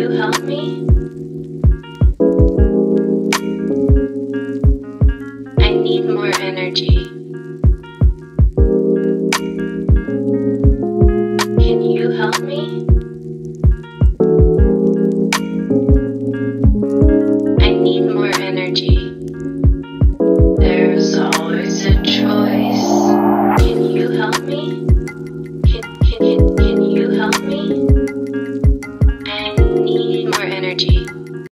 you help me? I need more energy.